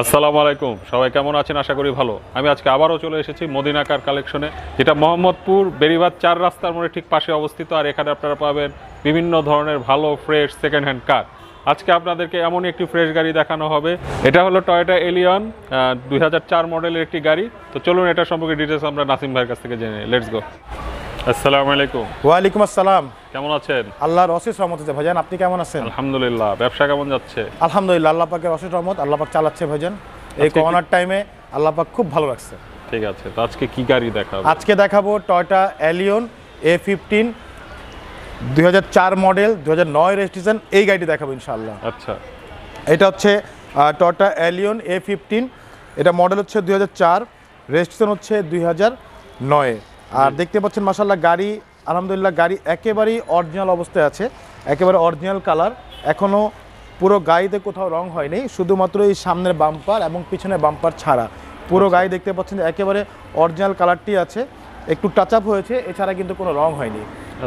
আসসালামু আলাইকুম। সবাই কেমন আছেন? আশা করি ভালো। আমি আজকে আবারও চলে এসেছি মদিনাকার কালেকশনে যেটা মোহাম্মদপুর বেরিবাদ চার রাস্তার মোড়ে ঠিক পাশে অবস্থিত, আর এখানে আপনারা পাবেন বিভিন্ন ধরনের ভালো ফ্রেশ সেকেন্ড হ্যান্ড কার আজকে আপনাদেরকে এমনই একটি ফ্রেশ গাড়ি দেখানো হবে। এটা হলো টয়োটা এলিয়ন দুই হাজার চার মডেলের একটি গাড়ি। তো চলুন এটা সম্পর্কে ডিটেলস আমরা নাসিম ভাইয়ের কাছ থেকে জেনে লেটস গো আসসালামু আলাইকুম। ওয়ালাইকুম আসসালাম। কেমন আছেন? আল্লাহর অশেষ রহমত ভাইজান আপনি কেমন আছেন? আলহামদুলিল্লাহ ব্যবসা কেমন যাচ্ছে? আলহামদুলিল্লাহ আল্লাহ পাকের অশেষ রহমত আল্লাহ পাক চালাচ্ছে ভাইজান। এই করোনার টাইমে আল্লাহ পাক খুব ভালো রাখছে। ঠিক আছে তো আজকে কি গাড়ি দেখাবো? আজকে দেখাবো টয়টা অ্যালিয়ন এ ফিফটিন দুই হাজার চার মডেল দু হাজার নয় রেজিস্ট্রেশন এই গাড়িটি দেখাবো ইনশাআল্লাহ। আচ্ছা। এটা হচ্ছে টয়টা অ্যালিয়ন এ ফিফটিন এটা মডেল হচ্ছে দুই হাজার চার রেজিস্ট্রেশন হচ্ছে দুই হাজার নয়ে। আর দেখতে পাচ্ছেন মাসাল্লাহ গাড়ি আলহামদুলিল্লাহ গাড়ি একেবারেই অরিজিনাল অবস্থায় আছে একেবারে অরিজিনাল কালার। এখনও পুরো গাড়িতে কোথাও রং হয়নি শুধুমাত্র এই সামনের বাম্পার এবং পিছনের বাম্পার ছাড়া। পুরো গাড়ি দেখতে পাচ্ছেন যে একেবারে অরিজিনাল কালারটি আছে একটু টাচ আপ হয়েছে এছাড়া কিন্তু কোনো রং হয়নি।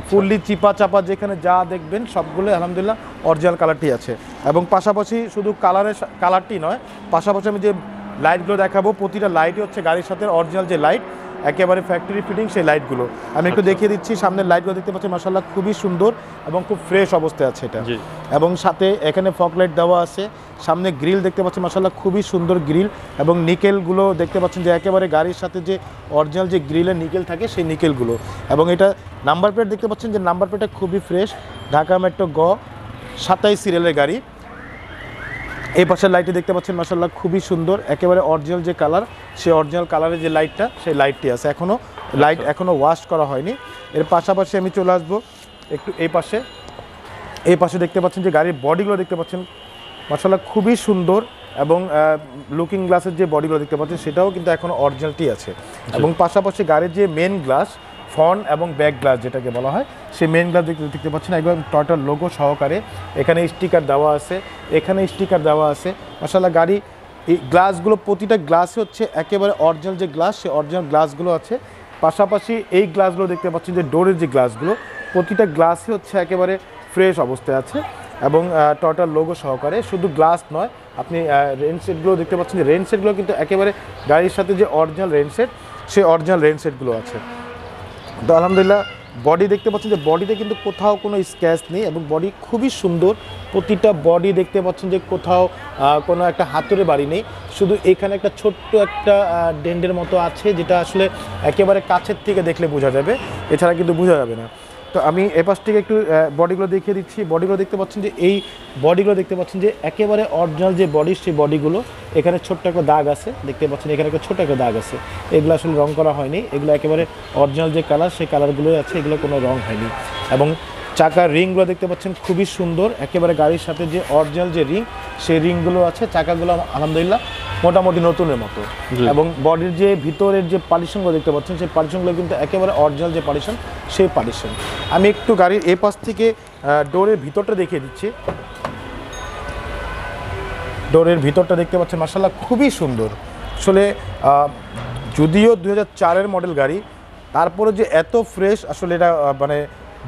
ফুললি চিপা চাপা যেখানে যা দেখবেন সবগুলো আলহামদুলিল্লাহ অরিজিনাল কালারটি আছে। এবং পাশাপাশি শুধু কালারের কালারটি নয় পাশাপাশি আমি যে লাইটগুলো দেখাবো প্রতিটা লাইটই হচ্ছে গাড়ির সাথে অরিজিনাল যে লাইট একেবারে ফ্যাক্টরি ফিটিং সেই লাইটগুলো আমি একটু আচ্ছা। দেখিয়ে দিচ্ছি সামনের লাইটগুলো দেখতে পাচ্ছি মাসাল্লাহ খুবই সুন্দর এবং খুব ফ্রেশ অবস্থায় আছে এটা। এবং সাথে এখানে ফক লাইট দেওয়া আছে সামনে গ্রিল দেখতে পাচ্ছি মাসাল্লাহ খুবই সুন্দর গ্রিল এবং নিকেলগুলো দেখতে পাচ্ছেন যে একেবারে গাড়ির সাথে যে অরিজিনাল যে গ্রিলের নিকেল থাকে সেই নিকেলগুলো। এবং এটা নাম্বার প্লেট দেখতে পাচ্ছেন যে নাম্বার প্লেটটা খুবই ফ্রেশ ঢাকা মেট্রো গ সাতাইশ সিরিয়ালের গাড়ি। এই পাশের লাইটটি দেখতে পাচ্ছেন মাসাল্লাহ খুবই সুন্দর। একেবারে অরিজিনাল যে কালার সেই অরিজিনাল কালারের যে লাইটটা সেই লাইটটি আছে এখনও লাইট এখনও ওয়াশ করা হয়নি। এর পাশাপাশি আমি চলে আসব একটু এই পাশে। এই পাশে দেখতে পাচ্ছেন যে গাড়ির বডিগুলো দেখতে পাচ্ছেন মাসাল্লাহ খুবই সুন্দর এবং লুকিং গ্লাসের যে বডিগুলো দেখতে পাচ্ছেন সেটাও কিন্তু এখনও অরিজিনালটি আছে। এবং পাশাপাশি গাড়ির যে মেন গ্লাস ফ্রন্ট এবং ব্যাক গ্লাস যেটাকে বলা হয়, সেই মেন গ্লাস দেখতে দেখতে পাচ্ছেন একদম টয়টার লোগো সহকারে। এখানে স্টিকার দেওয়া আছে, এখানে স্টিকার দেওয়া আছে। মাসাল্লাহ গাড়ি, এই গ্লাসগুলো প্রতিটা গ্লাসে হচ্ছে একেবারে অরিজিনাল যে গ্লাস সে অরিজিনাল গ্লাসগুলো আছে। পাশাপাশি এই গ্লাসগুলো দেখতে পাচ্ছেন যে ডোরের যে গ্লাসগুলো প্রতিটা গ্লাসই হচ্ছে একেবারে ফ্রেশ অবস্থায় আছে এবং টটার লোগো সহকারে। শুধু গ্লাস নয়, আপনি রেন সেটগুলো দেখতে পাচ্ছেন যে রেন সেটগুলো কিন্তু একেবারে গাড়ির সাথে যে অরিজিনাল রেন সেট সেই অরিজিনাল রেন সেটগুলো আছে। তো আলহামদুলিল্লাহ বডি দেখতে পাচ্ছেন যে বডিতে কিন্তু কোথাও কোনো স্ক্যাচ নেই এবং বডি খুবই সুন্দর। প্রতিটা বডি দেখতে পাচ্ছেন যে কোথাও কোনো একটা হাতুড়ে বাড়ি নেই। শুধু এখানে একটা ছোট্ট একটা ডেন্ডের মতো আছে যেটা আসলে একেবারে কাছের থেকে দেখলে বোঝা যাবে। এছাড়া কিন্তু বোঝা যাবে না। তো আমি এপাশ থেকে একটু বডিগুলো দেখিয়ে দিচ্ছি। বডিগুলো দেখতে পাচ্ছেন যে এই বডিগুলো দেখতে পাচ্ছেন যে একেবারে অরিজিনাল যে বডি সেই বডিগুলো এখানে ছোট্ট একটা দাগ আছে। দেখতে পাচ্ছেন এখানে একটা ছোট একটা দাগ আছে। এগুলো আসলে রং করা হয়নি। এগুলো একেবারে অরিজিনাল যে কালার সেই কালারগুলোই আছে। এগুলো কোনো রং হয়নি। এবং চাকার রিংগুলো দেখতে পাচ্ছেন খুবই সুন্দর। একেবারে গাড়ির সাথে যে অরিজিনাল যে রিং সেই রিংগুলো আছে। চাকাগুলো আলহামদুলিল্লাহ মোটামুটি নতুনের মতো। এবং বডির যে ভিতরের যে পার্টিশনগুলো দেখতে পাচ্ছেন সেই পার্টিশনগুলো কিন্তু একেবারে অরিজিনাল যে পার্টিশন সেই পার্টিশন আমি একটু গাড়ির এ পাশ থেকে ডোরের ভিতরটা দেখিয়ে দিচ্ছি। ডোরের ভিতরটা দেখতে পাচ্ছেন মার্শাল্লাহ খুবই সুন্দর। আসলে যদিও দু হাজার চারের মডেল গাড়ি তারপরে যে এত ফ্রেশ আসলে এটা মানে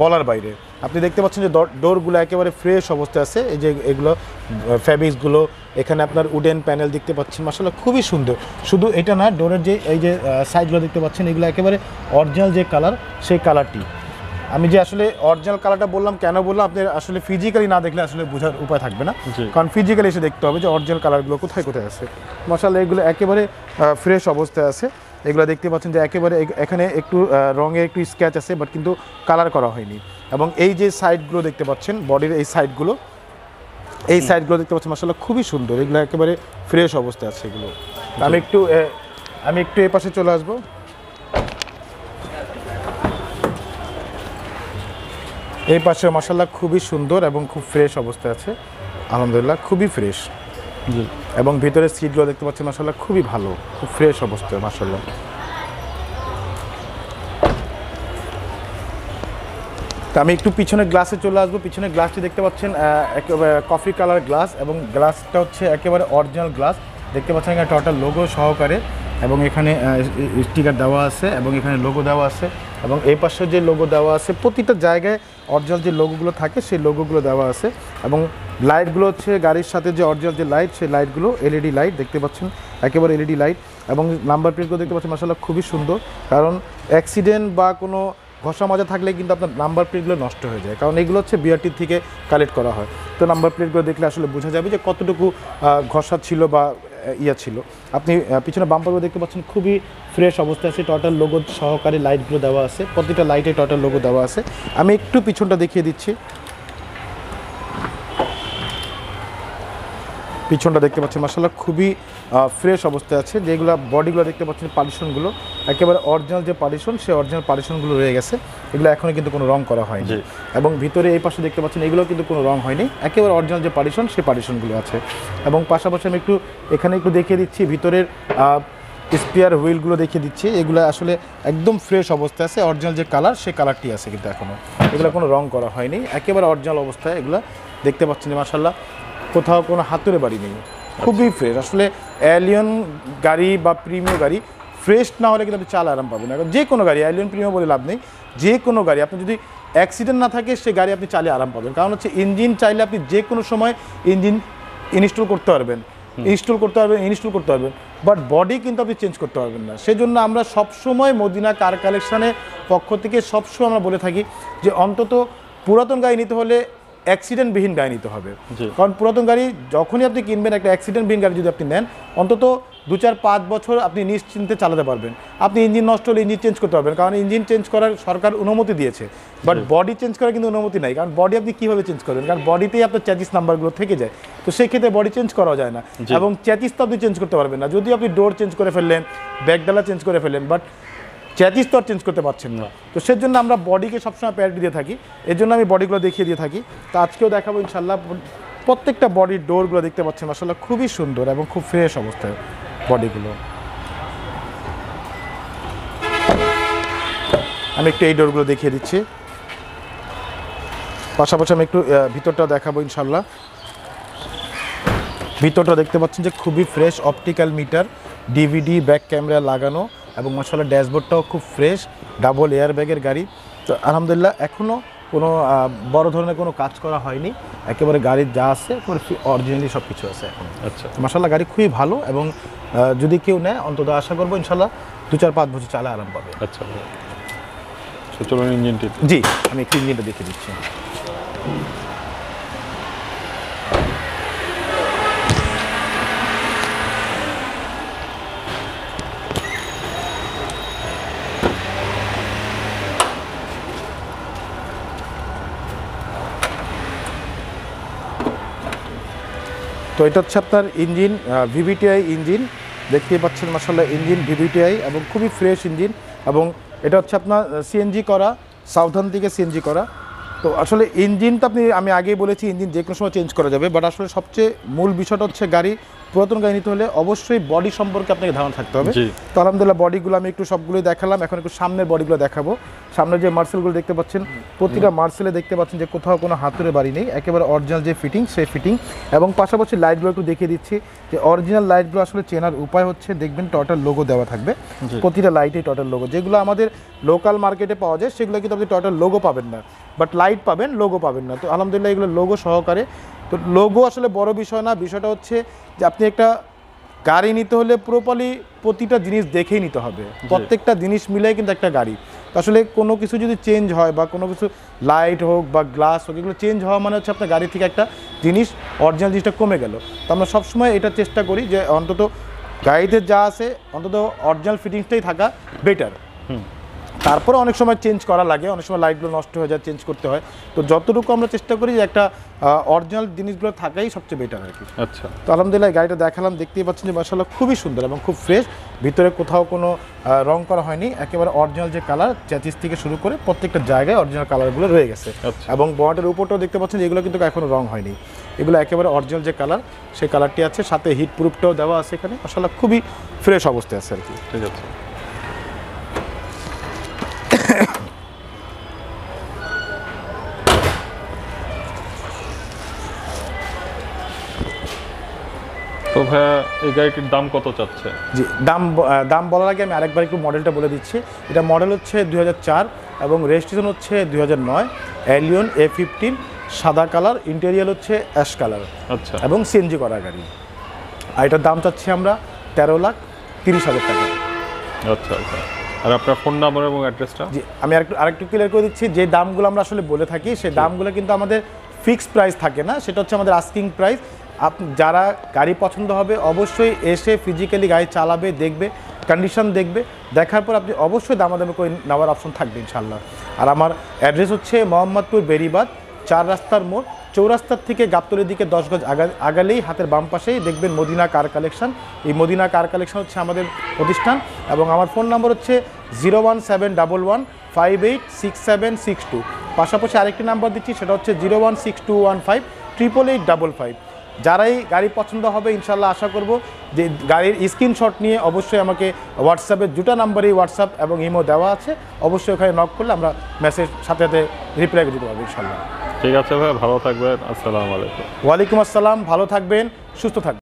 বলার বাইরে। আপনি দেখতে পাচ্ছেন যে ডোরগুলো একেবারে ফ্রেশ অবস্থায় আছে। এই যে এগুলো ফ্যাব্রিক্সগুলো এখানে আপনার উডেন প্যানেল দেখতে পাচ্ছেন মাসাল্লাহ খুবই সুন্দর। শুধু এটা না ডোরের যে এই যে সাইজগুলো দেখতে পাচ্ছেন এগুলো একেবারে অরিজিনাল যে কালার সেই কালারটি আমি যে আসলে অরিজিনাল কালারটা বললাম কেন বললাম আপনি আসলে ফিজিক্যালি না দেখলে আসলে বোঝার উপায় থাকবে না। কারণ ফিজিক্যালি এসে দেখতে হবে যে অরিজিনাল কালারগুলো কোথায় কোথায় আছে। মশালা এগুলো একেবারে ফ্রেশ অবস্থায় আছে। এগুলো দেখতে পাচ্ছেন যে একেবারে এখানে একটু রঙে একটু স্ক্যাচ আছে বাট কিন্তু কালার করা হয়নি। এবং এই যে সাইডগুলো দেখতে পাচ্ছেন বডির এই সাইডগুলো এই সাইডগুলো দেখতে পাচ্ছেন মশালা খুবই সুন্দর। এগুলো একেবারে ফ্রেশ অবস্থায় আছে এগুলো। আমি একটু আমি একটু এ পাশে চলে আসব। এই পাশে মশালা খুবই সুন্দর এবং খুব ফ্রেশ অবস্থায় আছে। আলহামদুলিল্লাহ খুবই ফ্রেশ। এবং ভিতরের সিটগুলো দেখতে পাচ্ছেন মাসাল্লাহ খুবই ভালো খুব ফ্রেশ অবস্থায় মাসাল্লাহ তা আমি একটু পিছনে গ্লাসে চলে আসব। পিছনে গ্লাসটি দেখতে পাচ্ছেন কফি কালার গ্লাস এবং গ্লাসটা হচ্ছে একেবারে অরিজিনাল গ্লাস দেখতে পাচ্ছেন এখানে টোটাল লোগো সহকারে এবং এখানে স্টিকার দেওয়া আছে এবং এখানে লোগো দেওয়া আছে এবং এই পাশে যে লোগো দেওয়া আছে, প্রতিটা জায়গায় অরিজিনাল যে লোগোগুলো থাকে, সেই লোগোগুলো দেওয়া আছে এবং লাইটগুলো হচ্ছে গাড়ির সাথে যে অরিজিনাল যে লাইট সেই লাইটগুলো এলইডি লাইট দেখতে পাচ্ছেন, একেবারে এলইডি লাইট এবং নাম্বার প্লেটগুলো দেখতে পাচ্ছেন মাসাল্লাহ খুবই সুন্দর। কারণ অ্যাক্সিডেন্ট বা কোনো ঘষা মাজা থাকলে কিন্তু আপনার নাম্বার প্লেটগুলো নষ্ট হয়ে যায়। কারণ এগুলো হচ্ছে বিআরটি থেকে কালেক্ট করা হয়। তো নাম্বার প্লেটগুলো দেখলে আসলে বোঝা যাবে যে কতটুকু ঘষা ছিল বা ইয়া ছিল। আপনি পিছনে বাম্পারগুলো দেখতে পাচ্ছেন খুবই ফ্রেশ অবস্থায় আছে। টোটাল লোগো সহকারে লাইটগুলো দেওয়া আছে। প্রতিটা লাইটে টোটাল লোগো দেওয়া আছে। আমি একটু পিছনটা দেখিয়ে দিচ্ছি। পিছনটা দেখতে পাচ্ছেন মাসাল্লাহ খুবই ফ্রেশ অবস্থায় আছে। যেগুলো বডিগুলো দেখতে পাচ্ছেন পালিশনগুলো একেবারে অরিজিনাল যে পালিশন সেই অরিজিনাল পালিশনগুলো রয়ে গেছে। এগুলো এখনও কিন্তু কোনো রং করা হয়নি। এবং ভিতরে এই পাশে দেখতে পাচ্ছেন এগুলো কিন্তু কোনো রং হয়নি। একেবারে অরিজিনাল যে পালিশন সেই পালিশনগুলো আছে। এবং পাশাপাশি আমি একটু এখানে একটু দেখিয়ে দিচ্ছি ভিতরের স্পেয়ার হুইলগুলো দেখিয়ে দিচ্ছি। এগুলো আসলে একদম ফ্রেশ অবস্থায় আছে। অরিজিনাল যে কালার সেই কালারটি আছে কিন্তু এখনও। এগুলো কোনো রং করা হয়নি। একেবারে অরিজিনাল অবস্থায় এগুলো দেখতে পাচ্ছেন যে মাসাল্লাহ কোথাও কোনো হাতুড়ে বাড়ি নেই। খুবই ফ্রেশ আসলে অ্যালিয়ন গাড়ি বা প্রিমিয় গাড়ি ফ্রেশ না হলে কিন্তু আপনি চাল আরাম পাবেন এখন যে কোনো গাড়ি অ্যালিয়ন প্রিমিয় বলে লাভ নেই। যে কোনো গাড়ি আপনি যদি অ্যাক্সিডেন্ট না থাকে সে গাড়ি আপনি চালিয়ে আরাম পাবেন। কারণ হচ্ছে ইঞ্জিন চাইলে আপনি যে কোনো সময় ইঞ্জিন ইনস্টল করতে পারবেন। ইনস্টল করতে পারবেন ইনস্টল করতে পারবেন। বাট বডি কিন্তু আপনি চেঞ্জ করতে পারবেন না। সেজন্য আমরা সবসময় মদিনা কার কালেকশনের পক্ষ থেকে সবসময় আমরা বলে থাকি যে অন্তত পুরাতন গাড়ি নিতে হলে অ্যাক্সিডেন্টবিহীন গাড়ি নিতে হবে। কারণ পুরাতন গাড়ি যখনই আপনি কিনবেন একটা অ্যাক্সিডেন্টবিহীন গাড়ি যদি আপনি নেন অন্তত দু চার পাঁচ বছর আপনি নিশ্চিন্তে চালাতে পারবেন। আপনি ইঞ্জিন নষ্ট হলে ইঞ্জিন চেঞ্জ করতে পারবেন কারণ ইঞ্জিন চেঞ্জ করার সরকার অনুমতি দিয়েছে। বাট বডি চেঞ্জ করার কিন্তু অনুমতি নাই কারণ বডি আপনি কীভাবে চেঞ্জ করবেন? কারণ বডিতেই আপনার চ্যাচিস নাম্বারগুলো থেকে যায়। তো সেই ক্ষেত্রে বডি চেঞ্জ করা যায় না। এবং চ্যাচিস তো আপনি চেঞ্জ করতে পারবেন না। যদি আপনি ডোর চেঞ্জ করে ফেললেন ব্যাগডালা চেঞ্জ করে ফেললেন বাট চ্যাচিস তো আর চেঞ্জ করতে পারছেন না। তো সেজন্য আমরা বডিকে সবসময় প্যারিটি দিয়ে থাকি। এর জন্য আমি বডিগুলো দেখিয়ে দিয়ে থাকি। তো আজকেও দেখাবো ইনশাল্লাহ প্রত্যেকটা বডির ডোরগুলো দেখতে পাচ্ছেন আসলে খুবই সুন্দর এবং খুব ফ্রেশ অবস্থায়। বডিগুলো। আমি একটু এই ডোরগুলো দেখিয়ে দিচ্ছি। পাশাপাশি আমি একটু ভিতরটা দেখাবো ইনশাল্লাহ ভিতরটা দেখতে পাচ্ছেন যে খুবই fresh optical meter, DVD, back camera লাগানো এবং মশলা ড্যাশবোর্ডটাও খুব ফ্রেশ, ডাবল এয়ার ব্যাগের গাড়ি। তো আলহামদুলিল্লাহ এখনও কোনো বড় ধরনের কোনো কাজ করা হয়নি। একেবারে গাড়ির যা আছে অরিজিনালি সব কিছু আছে এখন। আচ্ছা। মাসাল্লাহ গাড়ি খুবই ভালো এবং যদি কেউ নেয় অন্তত আশা করব ইনশাল্লাহ দু চার পাঁচ বছর চালা আরাম পাবে। আচ্ছা চলুন ইঞ্জিনটি। জি আমি একটু ইঞ্জিনটা দেখে দিচ্ছি। তো এটা হচ্ছে আপনার ইঞ্জিন ভিভিটিআই ইঞ্জিন। দেখতেই পাচ্ছেন মাসাল্লাহ ইঞ্জিন ভিভিটিআই এবং খুবই ফ্রেশ ইঞ্জিন এবং এটা হচ্ছে আপনার সিএনজি করা সাউথার্ন দিকে সিএনজি করা। তো আসলে ইঞ্জিনটা আপনি, আমি আগেই বলেছি, ইঞ্জিন যে কোনো সময় চেঞ্জ করা যাবে বাট আসলে সবচেয়ে মূল বিষয়টা হচ্ছে গাড়ি পুরাতন গাড়ি নিতে হলে অবশ্যই বডি সম্পর্কে আপনাকে ধারণা থাকতে হবে। তো আলহামদুলিল্লাহ বডিগুলো আমি একটু সবগুলোই দেখালাম। এখন একটু সামনের বডিগুলো দেখাবো। সামনে যে মার্সেলগুলো দেখতে পাচ্ছেন প্রতিটা মার্সেলে দেখতে পাচ্ছেন যে কোথাও কোনো হাতুড়ে বাড়ি নেই। একেবারে অরিজিনাল যে ফিটিং সেই ফিটিং এবং পাশাপাশি লাইটগুলো একটু দেখিয়ে দিচ্ছি যে অরিজিনাল লাইটগুলো আসলে চেনার উপায় হচ্ছে দেখবেন টোটাল লোগো দেওয়া থাকবে। প্রতিটা লাইটে টোটাল লোগো যেগুলো আমাদের লোকাল মার্কেটে পাওয়া যায় সেগুলো কিন্তু আপনি টোটাল লোগো পাবেন না। বাট লাইট পাবেন লোগো পাবেন না। তো আলহামদুলিল্লাহ এগুলো লোগো সহকারে তো লোগো আসলে বড় বিষয় না বিষয়টা হচ্ছে যে আপনি একটা গাড়ি নিতে হলে প্রপারলি প্রতিটা জিনিস দেখেই নিতে হবে। প্রত্যেকটা জিনিস মিলে কিন্তু একটা গাড়ি। আসলে কোনো কিছু যদি চেঞ্জ হয় বা কোনো কিছু লাইট হোক বা গ্লাস হোক এগুলো চেঞ্জ হওয়া মানে হচ্ছে আপনার গাড়ি থেকে একটা জিনিস অরিজিনাল জিনিসটা কমে গেল। তো আমরা সবসময় এটা চেষ্টা করি যে অন্তত গাড়িতে যা আছে অন্তত অরিজিনাল ফিটিংসটাই থাকা বেটার হুম। তারপরে অনেক সময় চেঞ্জ করা লাগে অনেক সময় লাইটগুলো নষ্ট হয়ে যায় চেঞ্জ করতে হয়। তো যতটুকু আমরা চেষ্টা করি যে একটা অরিজিনাল জিনিসগুলো থাকাই সবচেয়ে বেটার আর কি। আচ্ছা। তো আলহামদুলিল্লাহ গাড়িটা দেখালাম দেখতেই পাচ্ছেন যে মাসাল্লাহ খুবই সুন্দর এবং খুব ফ্রেশ ভিতরে কোথাও কোনো রং করা হয়নি একেবারে অরিজিনাল যে কালার চ্যাচিস থেকে শুরু করে প্রত্যেকটা জায়গায় অরিজিনাল কালারগুলো রয়ে গেছে। আচ্ছা। এবং বটের উপরটাও দেখতে পাচ্ছেন যে এগুলো কিন্তু এখনও রং হয়নি। এগুলো একেবারে অরিজিনাল যে কালার সেই কালারটি আছে সাথে হিট প্রুফটাও দেওয়া আছে এখানে। মাসাল্লাহ খুবই ফ্রেশ অবস্থায় আছে আর কি। ঠিক আছে। তো ভাইয়া এই গাড়িটির দাম কত চাচ্ছে? জি দাম দাম বলার আগে আমি আরেকবার একটু মডেলটা বলে দিচ্ছি। এটা মডেল হচ্ছে দুই হাজার চার এবং রেজিস্ট্রেশন হচ্ছে দুই হাজার নয়। অ্যালিয়ন এ ফিফটিন সাদা কালার ইন্টেরিয়াল হচ্ছে অ্যাশ কালার আচ্ছা। এবং সিএনজি করা গাড়ি। আর এটার দাম চাচ্ছি আমরা তেরো লাখ তিরিশ হাজার টাকা। আচ্ছা আচ্ছা। আর আপনার ফোন নাম্বার এবং অ্যাড্রেসটা জি আমি আরেকটু আরেকটু ক্লিয়ার করে দিচ্ছি যে দামগুলো আমরা আসলে বলে থাকি সেই দামগুলো কিন্তু আমাদের ফিক্সড প্রাইস থাকে না সেটা হচ্ছে আমাদের আস্কিং প্রাইস আপ, যারা গাড়ি পছন্দ হবে অবশ্যই এসে ফিজিক্যালি গাড়ি চালাবে, দেখবে কন্ডিশন দেখবে। দেখার পর আপনি অবশ্যই দামাদামি করে নেওয়ার অপশন থাকবে ইনশাল্লাহ আর আমার অ্যাড্রেস হচ্ছে মোহাম্মদপুর বেরিবাদ চার রাস্তার মোড়, চৌরাস্তার থেকে গাবতলের দিকে দশ গজ আগা- আগালেই হাতের বাম পাশেই দেখবেন মদিনা কার কালেকশন এই মদিনা কার কালেকশন হচ্ছে আমাদের প্রতিষ্ঠান এবং আমার ফোন নাম্বার হচ্ছে zero one seven double one five eight six seven six two পাশাপাশি আরেকটি নাম্বার দিচ্ছি, সেটা হচ্ছে zero one six two one five triple eight double five যারাই গাড়ি পছন্দ হবে ইনশাল্লাহ আশা করব যে গাড়ির স্ক্রিনশট নিয়ে অবশ্যই আমাকে হোয়াটসঅ্যাপে দুটা নাম্বারেই হোয়াটসঅ্যাপ এবং ইমো দেওয়া আছে। অবশ্যই ওখানে নক করলে আমরা মেসেজ সাথে সাথে রিপ্লাই দিতে পারব ইনশাল্লাহ। ঠিক আছে ভাই ভালো থাকবেন। আসসালামু আলাইকুম। ওয়ালাইকুম আসসালাম ভালো থাকবেন সুস্থ থাকবেন।